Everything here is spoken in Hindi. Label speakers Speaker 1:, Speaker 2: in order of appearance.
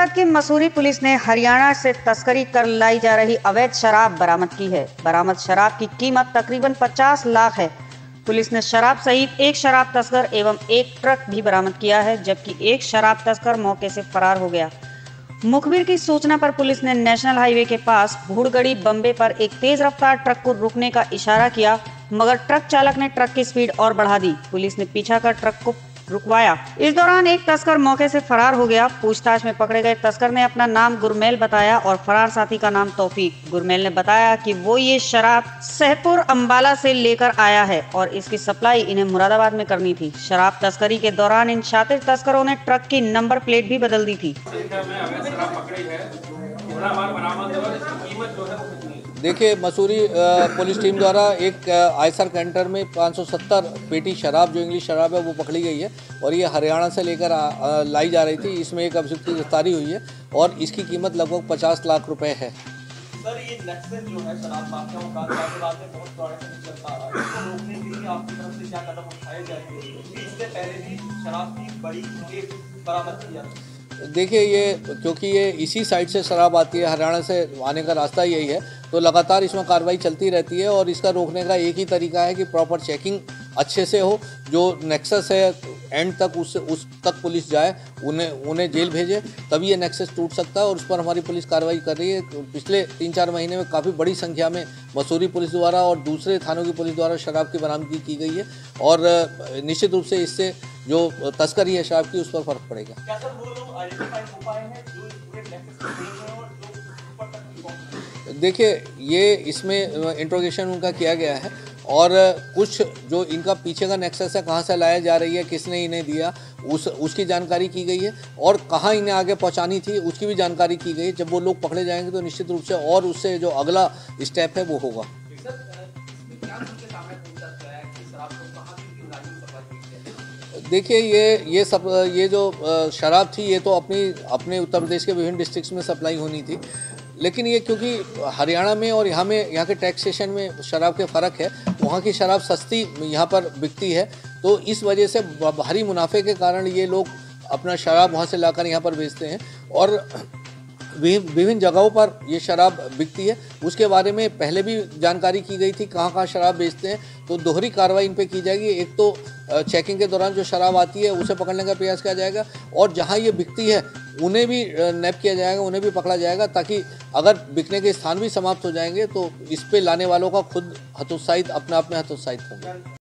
Speaker 1: गाजियाबाद की मसूरी पुलिस ने हरियाणा से तस्करी कर लाई जा रही अवैध शराब बरामद की है। बरामद शराब की कीमत तकरीबन 50 लाख है। पुलिस ने शराब सहित एक शराब तस्कर एवं एक ट्रक भी बरामद किया है, जबकि एक शराब तस्कर मौके से फरार हो गया। मुखबिर की सूचना पर पुलिस ने नेशनल हाईवे के पास भूड़गड़ी बम्बे पर एक तेज रफ्तार ट्रक को रुकने का इशारा किया, मगर ट्रक चालक ने ट्रक की स्पीड और बढ़ा दी। पुलिस ने पीछा कर ट्रक को रुकवाया। इस दौरान एक तस्कर मौके से फरार हो गया। पूछताछ में पकड़े गए तस्कर ने अपना नाम गुरमेल बताया और फरार साथी का नाम तौफीक। गुरमेल ने बताया कि वो ये शराब सहपुर अंबाला से लेकर आया है और इसकी सप्लाई इन्हें मुरादाबाद में करनी थी। शराब तस्करी के दौरान इन शातिर तस्करों ने ट्रक की नंबर प्लेट भी बदल दी थी।
Speaker 2: देखिए, मसूरी पुलिस टीम द्वारा एक आयसर कैंटर में 570 पेटी शराब, जो इंग्लिश शराब है, वो पकड़ी गई है और ये हरियाणा से लेकर लाई जा रही थी। इसमें एक अभियुक्त की गिरफ्तारी हुई है और इसकी कीमत लगभग 50 लाख रुपए है।
Speaker 3: सर, ये नेक्सस जो है शराब बहुत रोकने के लिए आपकी तरफ़ से क्या कदम उठाए पहले भी शराब की बड़ी बरामद है।
Speaker 2: देखिए, ये क्योंकि ये इसी साइड से शराब आती है, हरियाणा से आने का रास्ता यही है तो लगातार इसमें कार्रवाई चलती रहती है और इसका रोकने का एक ही तरीका है कि प्रॉपर चेकिंग अच्छे से हो, जो नेक्सस है, एंड तक उस उस तक पुलिस जाए, उन्हें उन्हें जेल भेजे, तभी ये नेक्सस टूट सकता है और उस पर हमारी पुलिस कार्रवाई कर रही है। पिछले तीन चार महीने में काफ़ी बड़ी संख्या में मसूरी पुलिस द्वारा और दूसरे थानों की पुलिस द्वारा शराब की बरामदगी की गई है और निश्चित रूप से इससे जो तस्करी है शराब की उस पर फ़र्क पड़ेगा। देखिए ये इसमें इंट्रोगेशन उनका किया गया है और कुछ जो इनका पीछे का नेक्सस है कहाँ से लाया जा रही है किसने इन्हें दिया उस उसकी जानकारी की गई है और कहाँ इन्हें आगे पहुँचानी थी उसकी भी जानकारी की गई है। जब वो लोग पकड़े जाएँगे तो निश्चित रूप से और उससे जो अगला स्टेप है वो होगा। देखिए, ये ये सब, ये जो शराब थी, ये तो अपनी, अपने उत्तर प्रदेश के विभिन्न डिस्ट्रिक्ट्स में सप्लाई होनी थी। लेकिन ये क्योंकि हरियाणा में और यहाँ में, यहाँ के टैक्सेशन में शराब के फ़र्क है, वहाँ की शराब सस्ती यहाँ पर बिकती है। तो इस वजह से भारी मुनाफे के कारण ये लोग अपना शराब वहाँ से लाकर यहाँ पर बेचते हैं। और विभिन्न जगहों पर ये शराब बिकती है। उसके बारे में पहले भी जानकारी की गई थी, कहाँ कहाँ शराब बेचते हैं। तो दोहरी कार्रवाई इन पर की जाएगी। एक तो चेकिंग के दौरान जो शराब आती है, उसे पकड़ने का प्रयास किया जाएगा और जहाँ ये बिकती है, उन्हें भी नैप किया जाएगा, उन्हें भी पकड़ा जाएगा ताकि अगर बिकने के स्थान भी समाप्त हो जाएँगे तो इस पे लाने वालों का खुद हतोत्साहित, अपने आप में हतोत्साहित होंगे।